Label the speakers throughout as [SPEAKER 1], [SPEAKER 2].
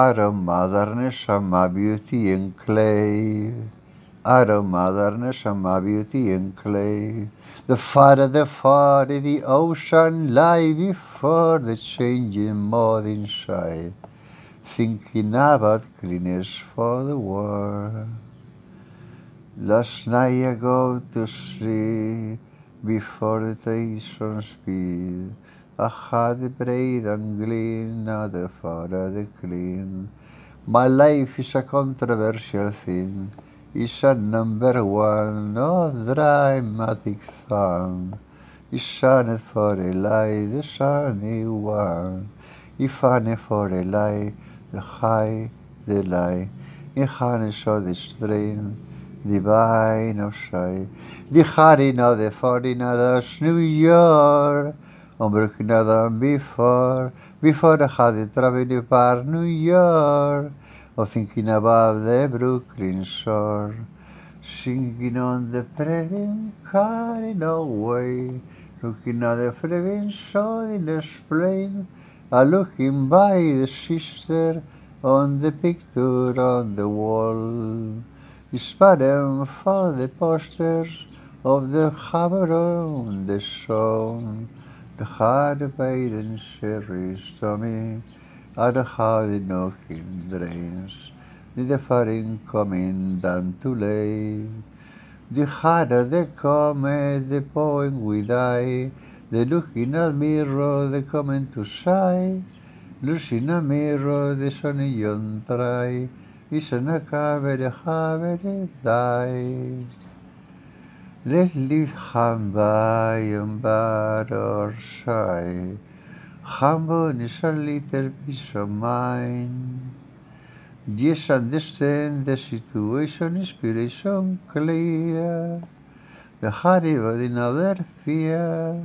[SPEAKER 1] Our mother neshama beauty in clay. Our mother neshama beauty in clay. The father, the father, the ocean lie before the changing morning shine. Thinking about cleanness for the world. Last night I go to sleep before the station speed. I had the braid and now the father the clean. My life is a controversial thing. It's a number one, no dramatic song. It's sung for a lie, the sunny one. If I for a lie, the high, the lie. In harness of the strain, divine of shy. The of the foreigners, New York. Unbroken than before, before I had traveled far New York, or thinking about the Brooklyn shore, singing on the present carrying away, way, looking at the flaming sun in the spring, and looking by the sister on the picture on the wall, inspiring for the posters of the hammer on the song. de beiden serrustami, adagade nog indreens, Drains de farin comindantu lei. De gade de come, de poen guidai, de lucin al mirro, de comen tu sai, al mirro, de soniglion trai, isana cavere, havere dai. An a cavity, cavity die. Let live ham by and bad or shy. Humble is a little piece of mind. Just understand the situation, inspiration clear. The hurry of another fear.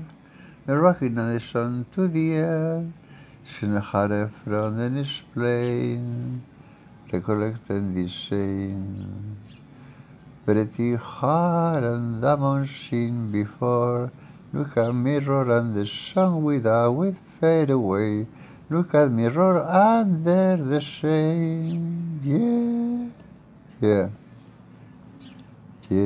[SPEAKER 1] The rocking of the sun to the air. From the explain. Recollect and same. Pretty hard and diamond seen before. Look at mirror and the sun without with fade away. Look at mirror and they're the. Yeah. Yeah. Yeah.